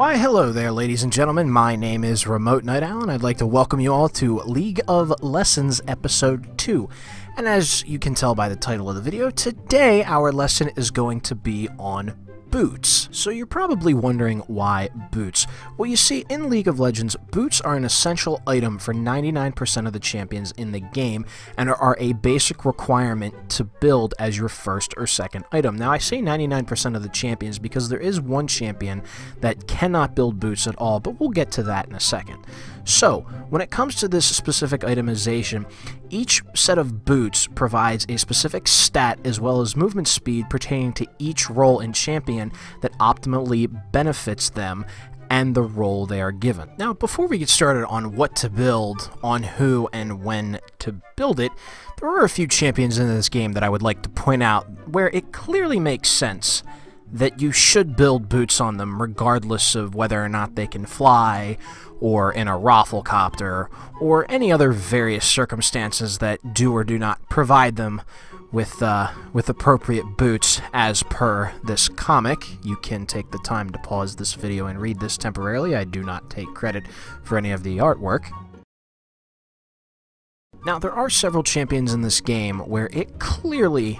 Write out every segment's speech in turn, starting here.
Why, hello there, ladies and gentlemen. My name is Remote Night Owl, and I'd like to welcome you all to League of Lessons Episode 2. And as you can tell by the title of the video, today our lesson is going to be on boots. So you're probably wondering why boots. Well, you see, in League of Legends, boots are an essential item for 99% of the champions in the game and are a basic requirement to build as your first or second item. Now, I say 99% of the champions because there is one champion that cannot build boots at all, but we'll get to that in a second. So, when it comes to this specific itemization, each set of boots provides a specific stat as well as movement speed pertaining to each role in champion that optimally benefits them and the role they are given. Now, before we get started on what to build, on who, and when to build it, there are a few champions in this game that I would like to point out where it clearly makes sense that you should build boots on them regardless of whether or not they can fly or in a roflcopter or any other various circumstances that do or do not provide them with uh, with appropriate boots as per this comic. You can take the time to pause this video and read this temporarily. I do not take credit for any of the artwork. Now, there are several champions in this game where it clearly,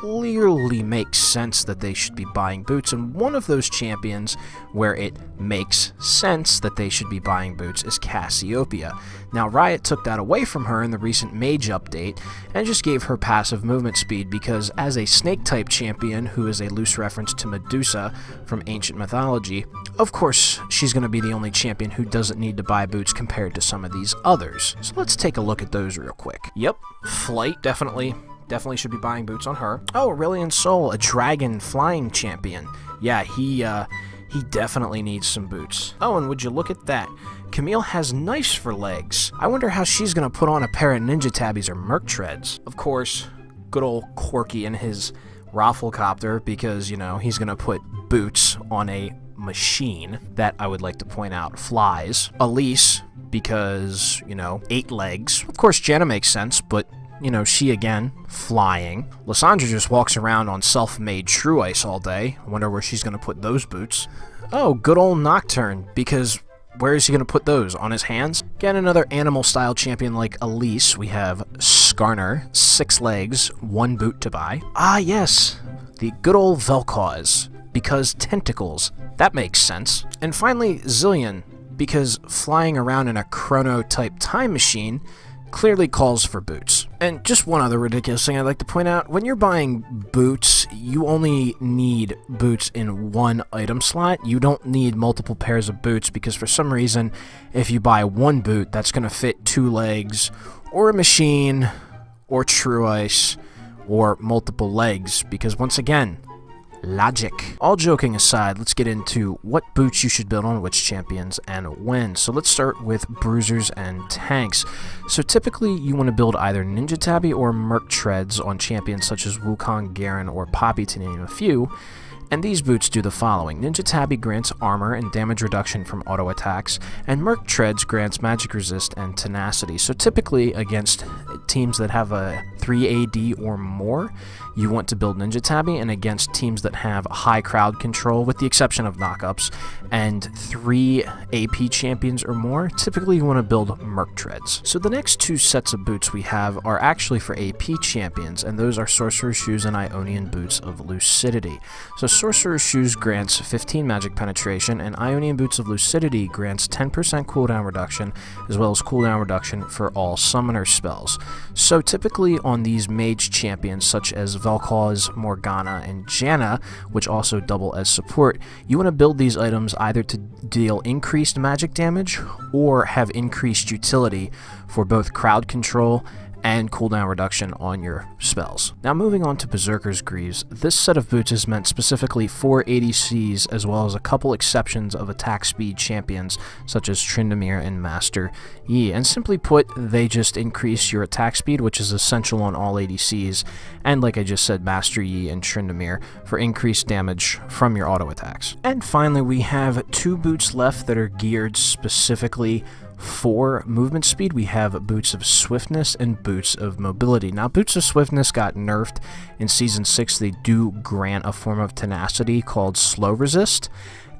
clearly makes sense that they should be buying boots, and one of those champions where it makes sense that they should be buying boots is Cassiopeia. Now, Riot took that away from her in the recent Mage update and just gave her passive movement speed because, as a Snake-type champion, who is a loose reference to Medusa from ancient mythology, of course, she's going to be the only champion who doesn't need to buy boots compared to some of these others. So let's take a look at those real quick. Yep, Flight, definitely Definitely should be buying boots on her. Oh, Aurelion Sol, a dragon flying champion. Yeah, he, uh, he definitely needs some boots. Oh, and would you look at that? Camille has knives for legs. I wonder how she's gonna put on a pair of ninja tabis or merc treads. Of course, good old Corki and his roflcopter because, you know, he's gonna put boots on a machine that I would like to point out flies. Elise, because, you know, eight legs. Of course, Janna makes sense, but you know, she again, flying. Lissandra just walks around on self-made true ice all day. I wonder where she's going to put those boots. Oh, good old Nocturne, because where is he going to put those? On his hands? Again, another animal-style champion like Elise. We have Skarner, six legs, one boot to buy. Ah, yes, the good old Vel'Koz, because tentacles. That makes sense. And finally, Zilean, because flying around in a chrono-type time machine clearly calls for boots. And just one other ridiculous thing I'd like to point out, when you're buying boots, you only need boots in one item slot. You don't need multiple pairs of boots because for some reason, if you buy one boot, that's going to fit two legs, or a machine, or true ice, or multiple legs, because once again, logic. All joking aside, let's get into what boots you should build on which champions and when. So let's start with bruisers and tanks. So typically you want to build either Ninja Tabi or Merc Treads on champions such as Wukong, Garen, or Poppy to name a few. And these boots do the following. Ninja Tabi grants armor and damage reduction from auto attacks, and Merc Treads grants magic resist and tenacity. So typically against teams that have a 3 AD or more, you want to build Ninja Tabi, and against teams that have high crowd control, with the exception of knockups, and 3 AP champions or more, typically you want to build Merc Treads. So the next two sets of boots we have are actually for AP champions, and those are Sorcerer's Shoes and Ionian Boots of Lucidity. So Sorcerer's Shoes grants 15 magic penetration, and Ionian Boots of Lucidity grants 10% cooldown reduction, as well as cooldown reduction for all summoner spells. So typically on these mage champions, such as Vel'Koz, Morgana, and Janna, which also double as support, you want to build these items either to deal increased magic damage or have increased utility for both crowd control and cooldown reduction on your spells. Now moving on to Berserker's Greaves, this set of boots is meant specifically for ADCs as well as a couple exceptions of attack speed champions such as Tryndamere and Master Yi. And simply put, they just increase your attack speed which is essential on all ADCs and like I just said, Master Yi and Tryndamere for increased damage from your auto attacks. And finally we have two boots left that are geared specifically for movement speed, we have Boots of Swiftness and Boots of Mobility. Now, Boots of Swiftness got nerfed in Season 6. They do grant a form of tenacity called Slow Resist,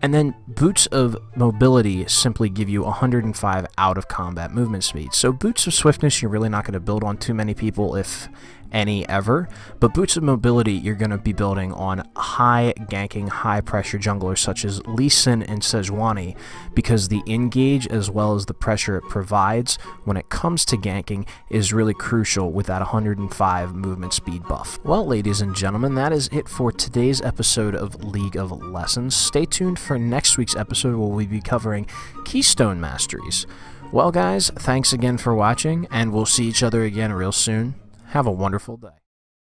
And then Boots of Mobility simply give you 105 out of combat movement speed. So Boots of Swiftness, you're really not going to build on too many people, if any ever. But Boots of Mobility, you're going to be building on high ganking, high pressure junglers such as Lee Sin and Sejuani because the engage as well as the pressure it provides when it comes to ganking is really crucial with that 105 movement speed buff. Well, ladies and gentlemen, that is it for today's episode of League of Lessons. Stay tuned for next week's episode where we'll be covering Keystone Masteries. Well, guys, thanks again for watching, and we'll see each other again real soon. Have a wonderful day.